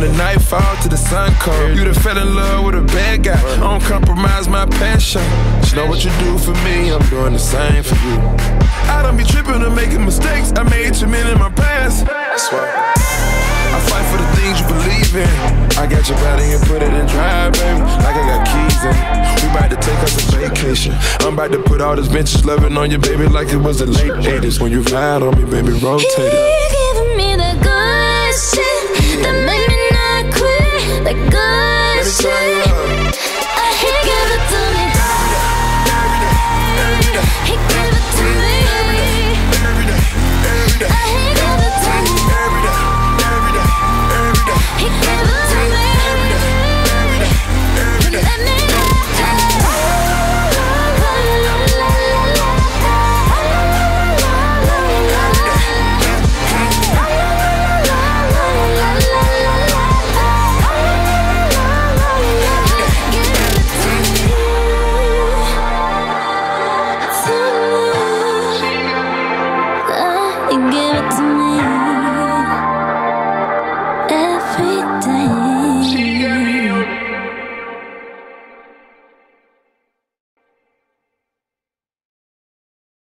from the nightfall to the sun cold. You done fell in love with a bad guy. I don't compromise my passion. You know what you do for me, I'm doing the same for you. I don't be tripping or making mistakes. I made too many in my past. That's why I fight for the things you believe in. I got your body and put it in drive, baby. Like I got keys in. We about to take us a vacation. I'm about to put all this vintage loving on you, baby, like it was the late 80s. When you ride on me, baby, rotate it. You're giving me the good shit.